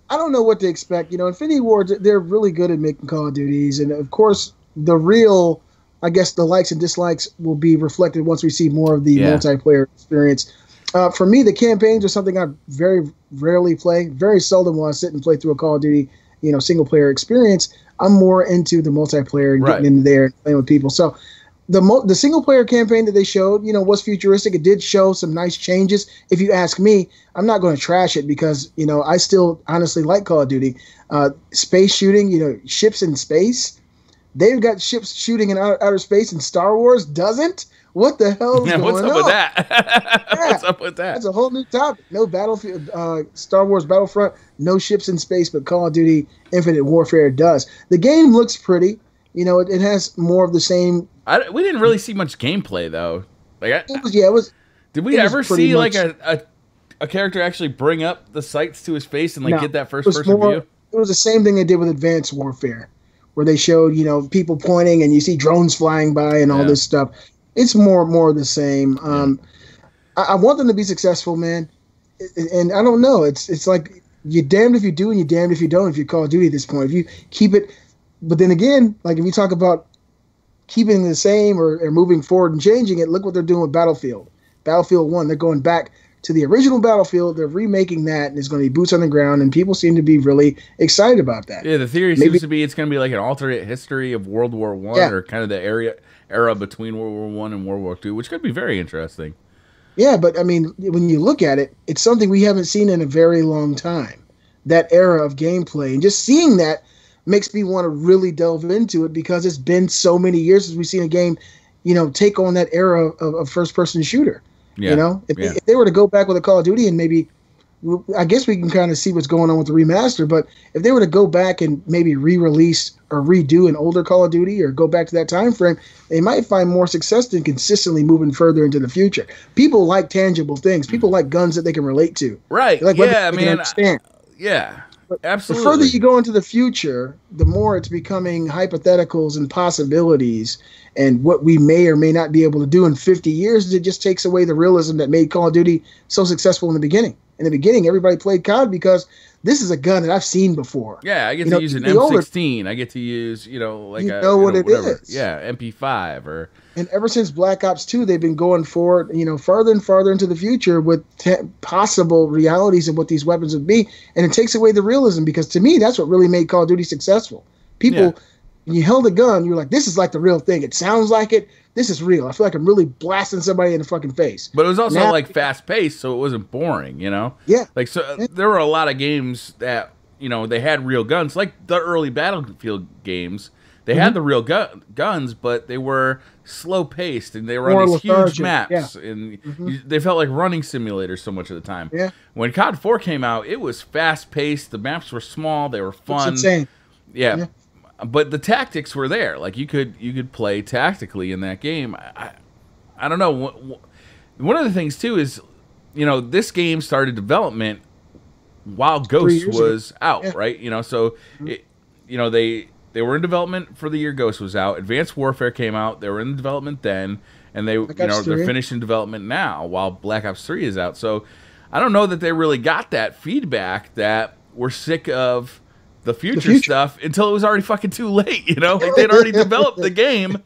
I don't know what to expect. You know, Infinity Ward, they're really good at making Call of Duties, and of course, the real, I guess, the likes and dislikes will be reflected once we see more of the yeah. multiplayer experience. Uh, for me, the campaigns are something I very rarely play. Very seldom will I sit and play through a Call of Duty, you know, single player experience. I'm more into the multiplayer and right. getting into there and playing with people. So the mo- the single player campaign that they showed, you know, was futuristic. It did show some nice changes. If you ask me, I'm not going to trash it because you know I still honestly like Call of Duty. Uh, space shooting, you know, ships in space. They've got ships shooting in outer, outer space, and Star Wars doesn't. What the hell is yeah, going what's up on? with that? yeah, what's up with that? That's a whole new topic. No battlefield, uh, Star Wars Battlefront, no ships in space, but Call of Duty Infinite Warfare does. The game looks pretty. You know, it, it has more of the same. I, we didn't really see much gameplay though. Like, I, it was, yeah, it was. Did we ever see much, like a, a, a character actually bring up the sights to his face and like no, get that first person more, view? It was the same thing they did with Advanced Warfare where they showed you know people pointing and you see drones flying by and all yeah. this stuff it's more more the same. Um, I, I, want them to be successful, man. And I don't know. It's it's like you're damned if you do and you're damned if you don't. If you Call of Duty at this point, if you keep it, but then again, like if you talk about keeping the same or, or moving forward and changing it, look what they're doing with Battlefield. Battlefield One, they're going back to the original Battlefield. They're remaking that, and it's going to be boots on the ground, and people seem to be really excited about that. Yeah, the theory Maybe, seems to be it's going to be like an alternate history of World War One, yeah. or kind of the area era between World War One and World War Two, which could be very interesting. Yeah, but I mean, when you look at it, it's something we haven't seen in a very long time. That era of gameplay, and just seeing that makes me want to really delve into it because it's been so many years since we've seen a game, you know, take on that era of, of first-person shooter. Yeah. You know, if, yeah. they, if they were to go back with a Call of Duty and maybe I guess we can kind of see what's going on with the remaster. But if they were to go back and maybe re-release or redo an older Call of Duty or go back to that time frame, they might find more success than consistently moving further into the future. People like tangible things. People like guns that they can relate to. Right. like yeah, man. I, yeah. But Absolutely. The further you go into the future, the more it's becoming hypotheticals and possibilities and what we may or may not be able to do in 50 years. It just takes away the realism that made Call of Duty so successful in the beginning in the beginning, everybody played COD because this is a gun that I've seen before. Yeah, I get you to know, use an M16. Older, I get to use, you know, like you a, know what you know, it whatever. is. Yeah, MP5 or. And ever since Black Ops 2, they've been going forward, you know, farther and farther into the future with te- possible realities of what these weapons would be, and it takes away the realism because to me, that's what really made Call of Duty successful. People. Yeah when you held a gun, you're like, this is like the real thing. It sounds like it. This is real. I feel like I'm really blasting somebody in the fucking face. But it was also now, like fast paced, so it wasn't boring, you know? Yeah. Like, so yeah. there were a lot of games that, you know, they had real guns, like the early Battlefield games. They mm-hmm. had the real gu- guns, but they were slow paced and they were More on these huge maps. Yeah. And mm-hmm. you, they felt like running simulators so much of the time. Yeah. When COD 4 came out, it was fast paced. The maps were small, they were fun. It's insane. yeah. yeah but the tactics were there. Like you could you could play tactically in that game. I, I don't know. One of the things too is, you know, this game started development while Ghost was ago. out, yeah. right? You know, so mm-hmm. it, you know they they were in development for the year Ghost was out. Advanced Warfare came out. They were in development then, and they Black you know they're finishing development now while Black Ops Three is out. So I don't know that they really got that feedback that we're sick of the future, the future, stuff until it was already fucking too late. You know, like they'd already developed the game.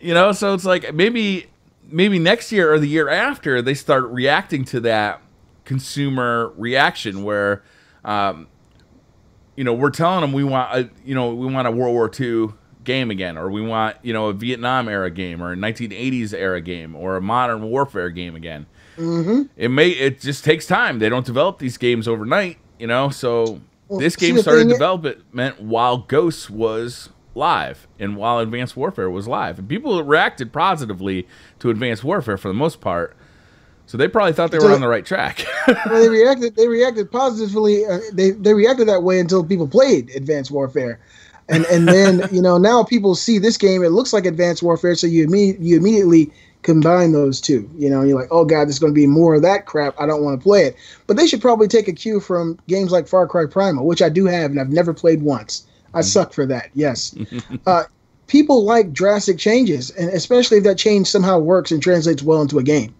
You know, so it's like maybe maybe next year or the year after they start reacting to that consumer reaction where um, you know we're telling them we want a you know we want a World War II game again or we want you know a Vietnam era game or a 1980s era game or a modern warfare game again. Mm-hmm. It may it just takes time. They don't develop these games overnight, you know. So well, this game started development while Ghosts was live and while Advanced Warfare was live, and people reacted positively to Advanced Warfare for the most part. So they probably thought they were on the right track. well, they reacted. They reacted positively. Uh, they they reacted that way until people played Advanced Warfare, and and then you know now people see this game. It looks like Advanced Warfare, so you imme- you immediately combine those two. You know, you're like, oh god, there's going to be more of that crap. I don't want to play it. But they should probably take a cue from games like Far Cry Primal, which I do have and I've never played once. I mm. suck for that. Yes. uh, people like drastic changes, and especially if that change somehow works and translates well into a game.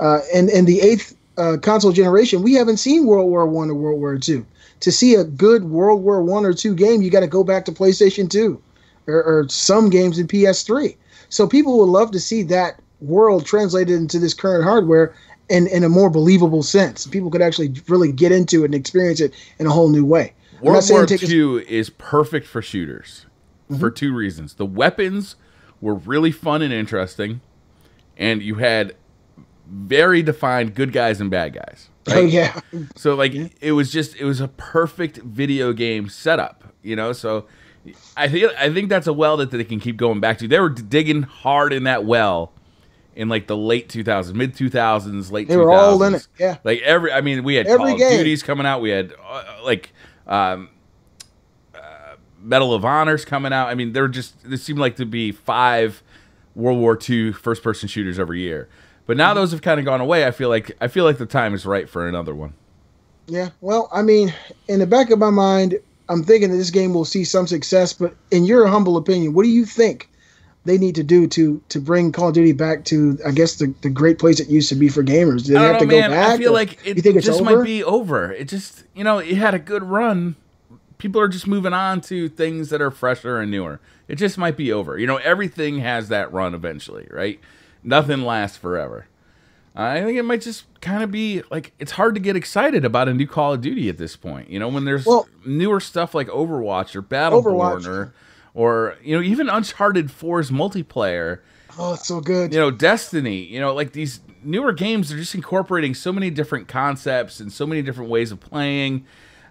Uh, and in the eighth uh, console generation, we haven't seen World War One or World War Two. To see a good World War One or two game, you got to go back to PlayStation Two, or, or some games in PS3. So people would love to see that world translated into this current hardware in, in a more believable sense. People could actually really get into it and experience it in a whole new way. World War II is perfect for shooters mm-hmm. for two reasons. The weapons were really fun and interesting, and you had very defined good guys and bad guys. Right? Oh yeah. So like it was just it was a perfect video game setup, you know. So I think I think that's a well that they can keep going back to. They were digging hard in that well in like the late 2000s, mid 2000s, late. They 2000s. all in it. Yeah. Like every, I mean, we had every Call game. of Duties coming out. We had uh, like um, uh, Medal of Honors coming out. I mean, there were just there seemed like to be five World War II first person shooters every year. But now those have kind of gone away. I feel like I feel like the time is right for another one. Yeah. Well, I mean, in the back of my mind, I'm thinking that this game will see some success. But in your humble opinion, what do you think? They need to do to to bring Call of Duty back to I guess the, the great place it used to be for gamers? Do they have know, to go back? I feel like it, it just over? might be over. It just you know it had a good run. People are just moving on to things that are fresher and newer. It just might be over. You know, everything has that run eventually, right? Nothing lasts forever. I think it might just kind of be like it's hard to get excited about a new Call of Duty at this point. You know, when there's well, newer stuff like Overwatch or Battleborn Overwatch. or or you know even Uncharted 4's multiplayer. Oh, it's so good. You know, Destiny. You know, like these newer games are just incorporating so many different concepts and so many different ways of playing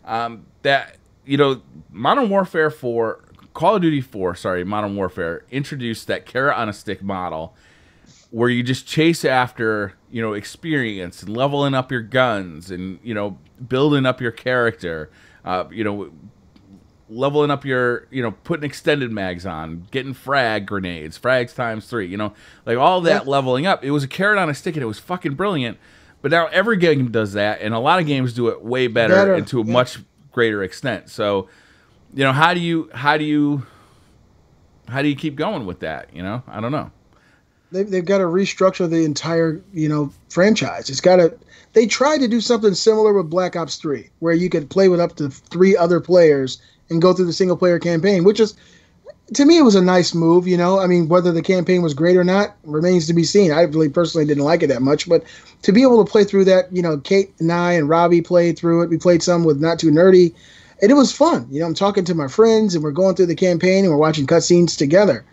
um, that you know Modern Warfare 4, Call of Duty 4, sorry, Modern Warfare introduced that carrot on a stick model where you just chase after you know experience and leveling up your guns and you know building up your character. Uh, you know, leveling up your, you know, putting extended mags on, getting frag grenades, frags times three, you know, like all that yeah. leveling up. It was a carrot on a stick and it was fucking brilliant. But now every game does that, and a lot of games do it way better, better. and to a yeah. much greater extent. So, you know, how do you how do you how do you keep going with that? You know, I don't know. They've, they've got to restructure the entire you know franchise. It's got to. They tried to do something similar with Black Ops Three, where you could play with up to three other players and go through the single player campaign, which is to me it was a nice move. You know, I mean, whether the campaign was great or not remains to be seen. I really personally didn't like it that much, but to be able to play through that, you know, Kate and I and Robbie played through it. We played some with Not Too Nerdy, and it was fun. You know, I'm talking to my friends and we're going through the campaign and we're watching cutscenes together.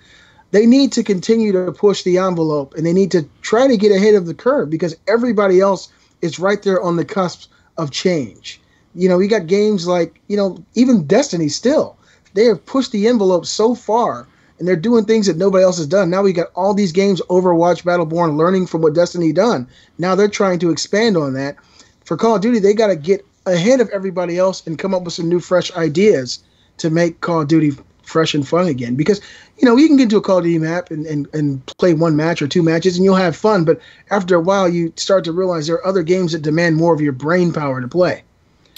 They need to continue to push the envelope and they need to try to get ahead of the curve because everybody else is right there on the cusp of change. You know, we got games like, you know, even Destiny still. They have pushed the envelope so far and they're doing things that nobody else has done. Now we got all these games, Overwatch, Battleborn, learning from what Destiny done. Now they're trying to expand on that. For Call of Duty, they got to get ahead of everybody else and come up with some new, fresh ideas to make Call of Duty fresh and fun again. Because, you know, you can get into a Call of Duty map and, and, and play one match or two matches and you'll have fun. But after a while, you start to realize there are other games that demand more of your brain power to play.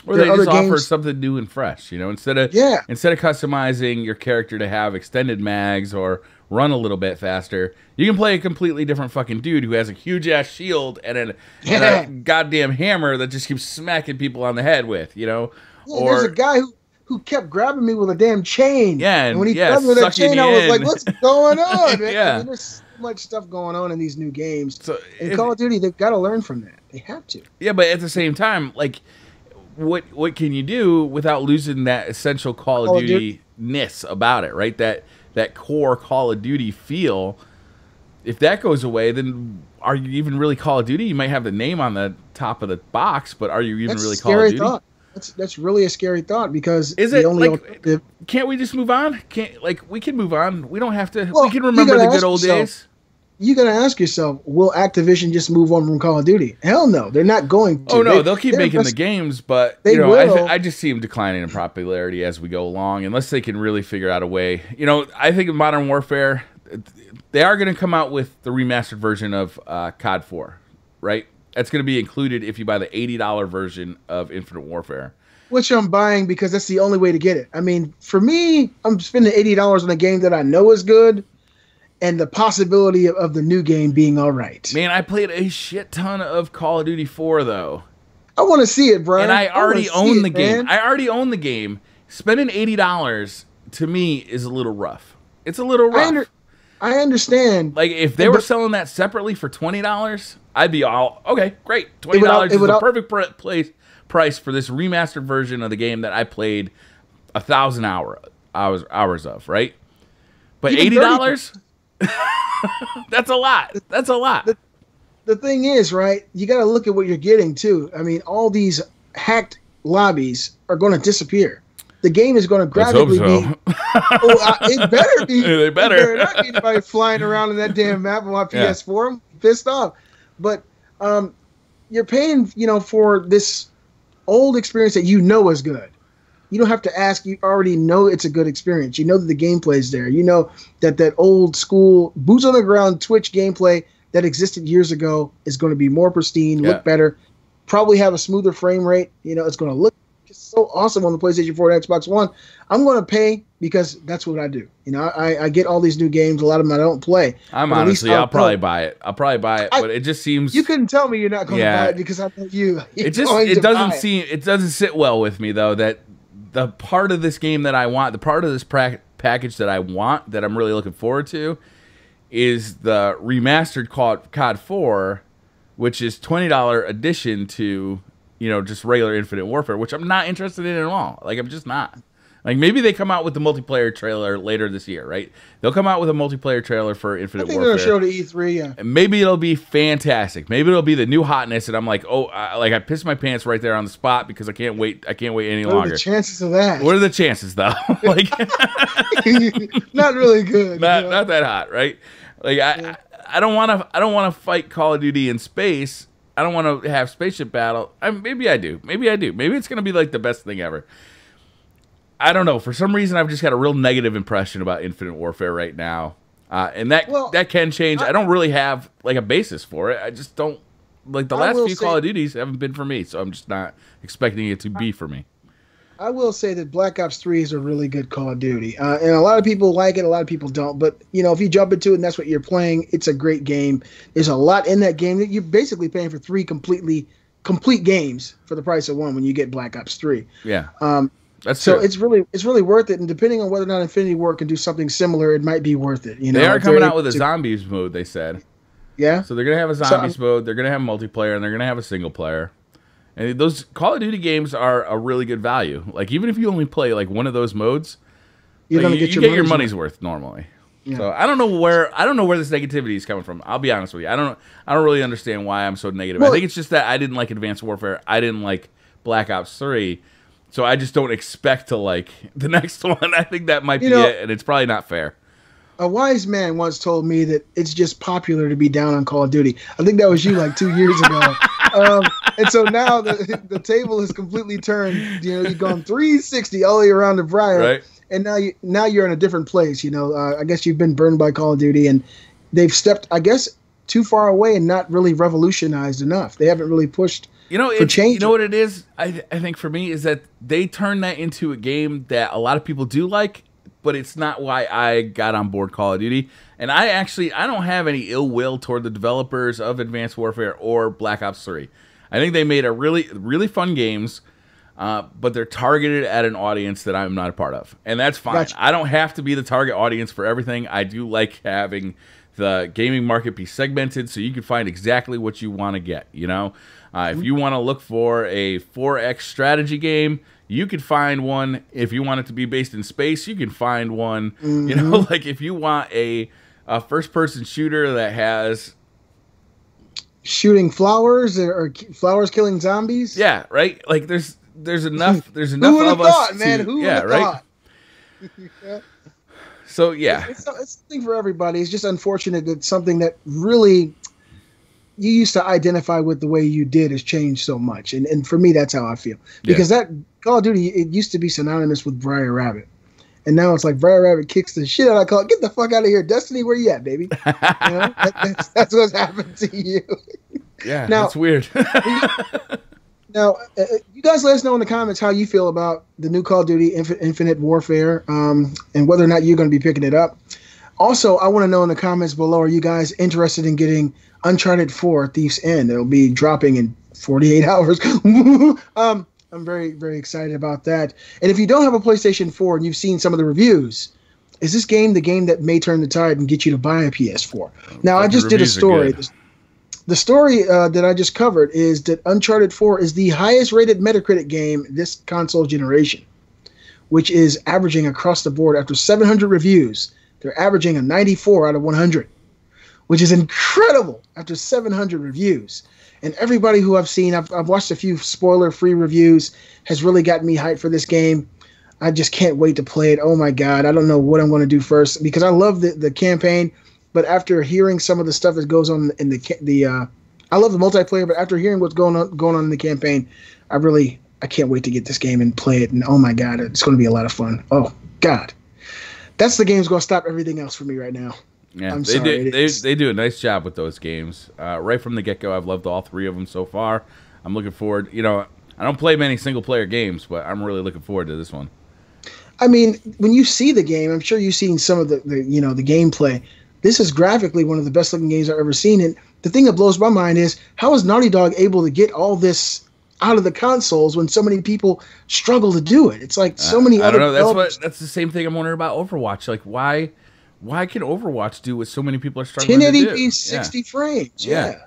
Or they just offer games- something new and fresh, you know, instead of Yeah. instead of customizing your character to have extended mags or run a little bit faster, you can play a completely different fucking dude who has a huge ass shield and, an, and a goddamn hammer that just keeps smacking people on the head with, you know. Yeah, there's a guy who who kept grabbing me with a damn chain. Yeah, and when he yeah, grabbed me with that chain, I was in. like, "What's going on?" Yeah. I mean, there's so much stuff going on in these new games. So And it- Call of Duty, they've got to learn from that. They have to. Yeah, but at the same time, like, what what can you do without losing that essential Call, Call of Duty ness about it, right? That that core Call of Duty feel. If that goes away, then are you even really Call of Duty? You might have the name on the top of the box, but are you even That's really Call of Duty? thought. That's that's really a scary thought because Is the it, only like- Can't we just move on? Can't like we can move on? We don't have to. Well, we can remember the good old yourself, days. You got to ask yourself: Will Activision just move on from Call of Duty? Hell no, they're not going to. Oh no, They- they'll keep making the games, but They you know, I, th- will. I just see them declining in popularity as we go along, unless they can really figure out a way. You know, I think in Modern Warfare, they are going to come out with the remastered version of uh, COD 4, right? That's going to be included if you buy the eighty dollar version of Infinite Warfare. which I'm buying because that's the only way to get it. I mean, for me, I'm spending eighty dollars on a game that I know is good, and the possibility of, of the new game being all right. Man, I played a shit ton of Call of Duty 4 though. I want to see it, bro. and I already see own it, the game. man. I already own the game. Spending eighty dollars to me is a little rough. It's a little I, rough. under, I understand. like if they were selling that separately for twenty dollars, I'd be all okay. Great, twenty dollars is the perfect pr- place price for this remastered version of the game that I played a thousand hour hours hours of. Right, but eighty 30 dollars. That's a lot. That's a lot. the thing is, right? You got to look at what you're getting too. I mean, all these hacked lobbies are going to disappear. The game is going to gradually so. be. Oh, uh, it better be. They It better. not be anybody flying around in that damn map on my Yeah. PS4. I'm pissed off. But um, you're paying, you know, for this old experience that you know is good. You don't have to ask. You already know it's a good experience. You know that the gameplay is there. You know that that old school boots on the ground Twitch gameplay that existed years ago is going to be more pristine, Yeah. look better, probably have a smoother frame rate. You know, it's going to look just so awesome on the PlayStation 4 and Xbox One. I'm going to pay because that's what I do. You know, I, I get all these new games. A lot of them I don't play. I'm But at least honestly, I'll I'll probably buy it. I'll probably buy it, I- but it just seems You couldn't tell me you're not going to Yeah. buy it because I know you. It just it doesn't it. seem it doesn't sit well with me though that the part of this game that I want, the part of this package that I want that I'm really looking forward to is the remastered COD, COD 4, which is $20 addition to, you know, just regular Infinite Warfare, which I'm not interested in at all. Like I'm just not. Like maybe they come out with the multiplayer trailer later this year, right? They'll come out with a multiplayer trailer for I Infinite think they're Warfare. to show the E3, yeah. And maybe it'll be fantastic. Maybe it'll be the new hotness, and I'm like, oh, I, like I pissed my pants right there on the spot because I can't wait. I can't wait any What are longer. the chances of that? what are the chances, though? like, not really good. not you know? not that hot, right? Like, I I, I don't want to. I don't want to fight Call of Duty in space. I don't want to have spaceship battle. I, maybe I do. Maybe I do. Maybe it's gonna be like the best thing ever. I don't know. For some reason, I've just got a real negative impression about Infinite Warfare right now, uh, and that Well, that can change. I, I- don't really have like a basis for it. I just don't like the I last few say- Call of Duties haven't been for me, so I'm just not expecting it to be for me. I will say that Black Ops 3 is a really good Call of Duty. Uh, and a lot of people like it, a lot of people don't. But, you know, if you jump into it and that's what you're playing, it's a great game. There's a lot in that game that you're basically paying for three completely complete games for the price of one when you get Black Ops 3. Yeah, Um, that's so true. it's really it's really worth it. And depending on whether or not Infinity Ward can do something similar, it might be worth it. You know, they are coming out with a to- zombies mode. They said. Yeah. So they're gonna have a zombies um, mode. They're gonna have multiplayer, and they're gonna have a single player. And those Call of Duty games are a really good value. Like even if you only play like one of those modes, You're like, gonna you, get you your get your money's money's worth normally. Yeah. So I don't know where I don't know where this negativity is coming from. I'll be honest with you. I don't I don't really understand why I'm so negative. I think it's just that I didn't like Advanced Warfare. I didn't like Black Ops Three. So I just don't expect to like the next one. I think that might You be know- it, and it's probably not fair. A wise man once told me that it's just popular to be down on Call of Duty. I think that was you like two years ago. um, and so now the the table is completely turned. You know, you've gone 360 all the way around the Briar, Right? and now you now you're in a different place. You know, uh, I guess you've been burned by Call of Duty, and they've stepped, I guess, too far away and not really revolutionized enough. They haven't really pushed You know, you know what it is. I I think for me is that they turned that into a game that a lot of people do like, but it's not why I got on board Call of Duty. And I actually I don't have any ill will toward the developers of Advanced Warfare or Black Ops Three. I think they made a really really fun games. Uh, but they're targeted at an audience that I'm not a part of, and that's fine. Gotcha. I don't have to be the target audience for everything. I do like having the gaming market be segmented so you can find exactly what you want to get. You know, uh, if you want to look for a 4X strategy game, you could find one. If you want it to be based in space, you can find one. You know, like if you want a, a first person shooter that has Shooting flowers or, or flowers killing zombies. yeah, right. Like there's there's enough there's enough Who of have us thought, man? to- Who would yeah, have right. thought? Yeah. So yeah, It's, it's something for everybody. It's just unfortunate that something that really you used to identify with the way you did has changed so much. And and for me, that's how I feel because that Call of Duty it used to be synonymous with Briar Rabbit. And now it's like Briar Rabbit kicks the shit out of Call. Get the fuck out of here, Destiny. Where you at, baby? You know? That- that's, that's what's happened to you. yeah, Now- that's weird. Now, uh, uh, you guys let us know in the comments how you feel about the new Call of Duty Infi- Infinite Warfare um, and whether or not you're going to be picking it up. Also, I want to know in the comments below are you guys interested in getting Uncharted 4 Thief's End? It'll be dropping in 48 hours. um, I'm very, very excited about that. And if you don't have a PlayStation 4 and you've seen some of the reviews, is this game the game that may turn the tide and get you to buy a PS4? Now, I just did a story. The story uh, that I just covered is that Uncharted 4 is the highest rated Metacritic game this console generation, which is averaging across the board after 700 reviews. They're averaging a 94 out of 100, which is incredible after 700 reviews. And everybody who I've seen, I've, I've watched a few spoiler free reviews, has really gotten me hyped for this game. I just can't wait to play it. Oh my God. I don't know what I'm going to do first because I love the, the campaign. But after hearing some of the stuff that goes on in the the, uh, I love the multiplayer. But after hearing what's going on going on in the campaign, I really I can't wait to get this game and play it. And oh my god, it's going to be a lot of fun. Oh God, that's the game's going to stop everything else for me right now. Yeah, I'm they sorry, do. They, they do a nice job with those games. Uh, right from the get go, I've loved all three of them so far. I'm looking forward. You know, I don't play many single player games, but I'm really looking forward to this one. I mean, when you see the game, I'm sure you've seen some of the, the you know the gameplay. This is graphically one of the best looking games I've ever seen. And the thing that blows my mind is how is Naughty Dog able to get all this out of the consoles when so many people struggle to do it? It's like so many I other don't know. That's what. That's the same thing I'm wondering about Overwatch. Like, why? Why can Overwatch do what so many people are struggling to do? 1080p 60 frames. Yeah. Yeah.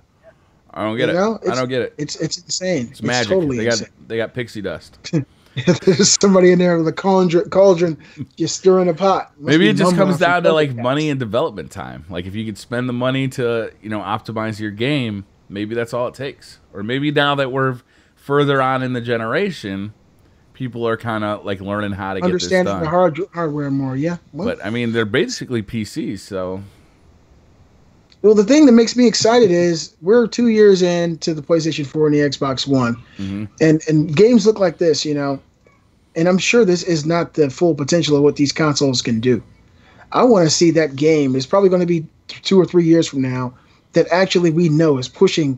I don't get You it. know, I don't get it. It's it's insane. It's magic. totally they got insane. they got pixie dust. There's somebody in there with a cauldron, cauldron just stirring a pot. Must Maybe it just comes down to like money and development time. Like if you could spend the money to you know optimize your game, maybe that's all it takes. Or maybe now that we're further on in the generation, people are kind of like learning how to get this done. the hard, hardware more. Yeah. Well, But I mean, they're basically PCs, so well, the thing that makes me excited is we're two years into the PlayStation 4 and the Xbox One, Mhm. and and games look like this, you know. And I'm sure this is not the full potential of what these consoles can do. I want to see that game. It's probably going to be two or three years from now that actually we know is pushing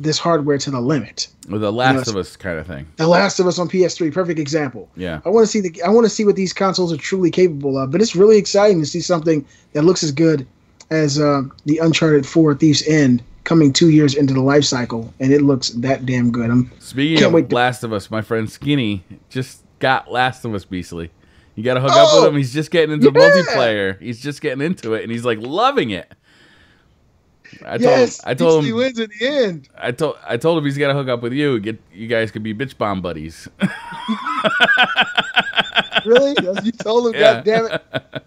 this hardware to the limit. with the Last Yes. of Us kind of thing. The Last of Us on PS3, perfect example. Yeah. I want to see the I want to see what these consoles are truly capable of. But it's really exciting to see something that looks as good as uh, the Uncharted 4 Thieves End coming two years into the life cycle, and it looks that damn good. I'm Speaking of wait to- Last of Us, my friend Skinny just got Last of Us Beastly. You got to hook up Oh! with him. He's just getting into Yeah! multiplayer. He's just getting into it, and he's like loving it. I told yes, him, I told him wins in the end. I told I told him he's got to hook up with you. Get you guys could be bitch bomb buddies. Really? Yes, you told him. Yeah. God damn it.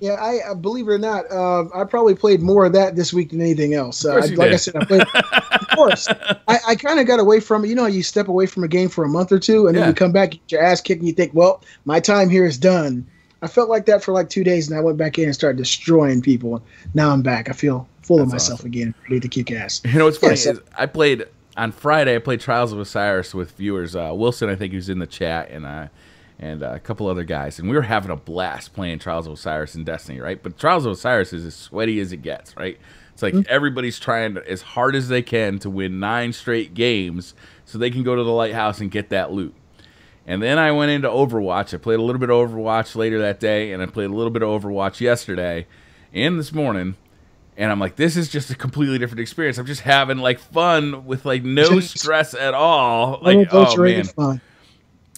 Yeah, I uh, believe it or not, uh, I probably played more of that this week than anything else. Uh, I- like I said, I played. of course, I, I kind of got away from it. You know, you step away from a game for a month or two, and then you come back, get your ass kicked, and you think, "Well, my time here is done." I felt like that for like two days, and I went back in and started destroying people. Now I'm back. I feel full of That's myself again, ready to kick ass. You know what's funny Yeah, so- is I played on Friday. I played Trials of Osiris with viewers. Uh, Wilson, I think, he was in the chat, and uh, and uh, a couple other guys, and we were having a blast playing Trials of Osiris in Destiny, right? But Trials of Osiris is as sweaty as it gets, right? It's like everybody's trying to, as hard as they can to win nine straight games so they can go to the lighthouse and get that loot. And then I went into Overwatch. I played a little bit of Overwatch later that day, and I played a little bit of Overwatch yesterday and this morning. And I'm like, this is just a completely different experience. I'm just having like fun with like no stress at all. Like, oh man, fun.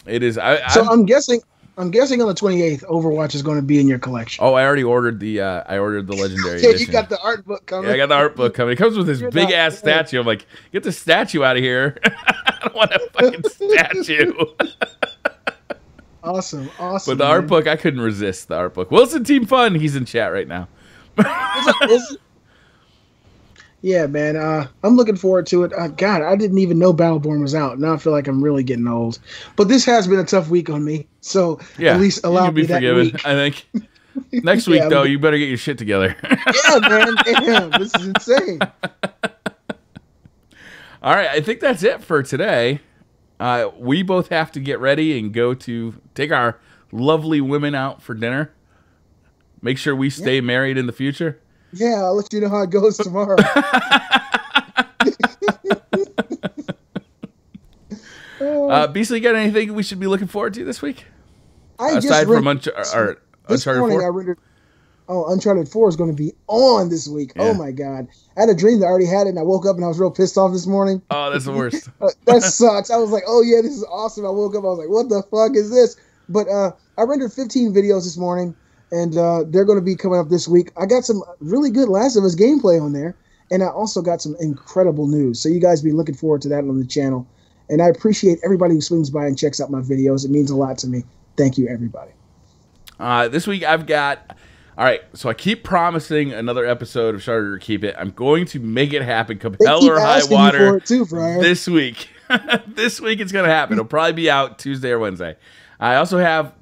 it is. I, so I'm, I'm guessing I'm guessing on the 28th, Overwatch is going to be in your collection. Oh, I already ordered the. Uh, I ordered the legendary. yeah, edition. you got the art book coming. Yeah, I got the art book coming. It comes with this big ass statue. I'm like, get the statue out of here. I don't want a fucking statue. awesome, awesome. But the man. art book, I couldn't resist the art book. Wilson Team Fun, he's in chat right now. is it, is, yeah, man. Uh, I'm looking forward to it. Uh, God, I didn't even know Battleborn was out. Now I feel like I'm really getting old. But this has been a tough week on me. So yeah, at least allow me that forgiven, week. I think. Next week, yeah, though, you better get your shit together. yeah, man. Damn, this is insane. All right, I think that's it for today. Uh, we both have to get ready and go to take our lovely women out for dinner. Make sure we stay yeah. married in the future. Yeah, I'll let you know how it goes tomorrow. uh, Beastly, got anything we should be looking forward to this week? I Aside from Unch- or, this Uncharted morning 4? I rendered. Oh, Uncharted Four is going to be on this week. Oh yeah. Oh my god! I had a dream that I already had it, and I woke up and I was real pissed off this morning. Oh, that's the worst. That sucks. I was like, oh yeah, this is awesome. I woke up, I was like, what the fuck is this? But uh, I rendered 15 videos this morning and uh, they're going to be coming up this week. I got some really good Last of Us gameplay on there, and I also got some incredible news. So you guys be looking forward to that on the channel. And I appreciate everybody who swings by and checks out my videos. It means a lot to me. Thank you, everybody. Uh, this week I've got. All right, so I keep promising another episode of Starter to Keep It. I'm going to make it happen, hell or high water, too, this week. this week it's going to happen. It'll probably be out Tuesday or Wednesday. I also have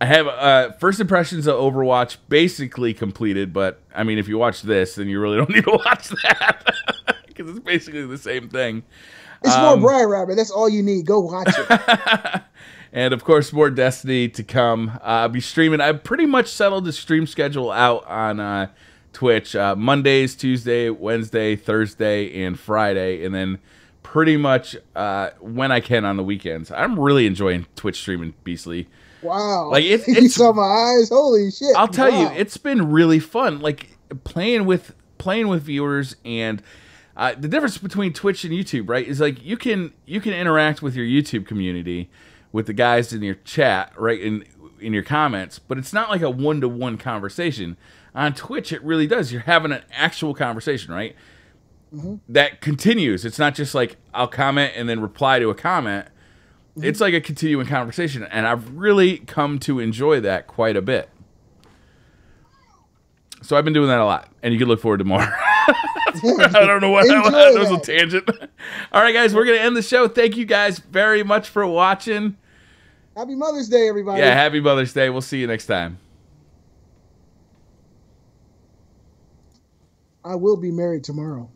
I have uh, first impressions of Overwatch basically completed, but I mean, if you watch this, then you really don't need to watch that because it's basically the same thing. It's um, more Briar Rabbit. That's all you need. Go watch it. and of course, more Destiny to come. Uh, I'll be streaming. I've pretty much settled the stream schedule out on uh, Twitch: uh, Mondays, Tuesday, Wednesday, Thursday, and Friday, and then pretty much uh, when I can on the weekends. I'm really enjoying Twitch streaming Beastly. Wow. Like it, it's you saw my eyes. Holy shit. I'll tell wow. you, it's been really fun. Like playing with playing with viewers and uh, the difference between Twitch and YouTube, right, is like you can you can interact with your YouTube community with the guys in your chat, right, in in your comments, but it's not like a one to one conversation. On Twitch, it really does. You're having an actual conversation, right? Mm-hmm. That continues. It's not just like I'll comment and then reply to a comment. It's like a continuing conversation, and I've really come to enjoy that quite a bit. So I've been doing that a lot, and you can look forward to more. I don't know what that was a tangent. All right, guys, we're gonna end the show. Thank you guys very much for watching. Happy Mother's Day, everybody. Yeah, happy Mother's Day. We'll see you next time. I will be married tomorrow.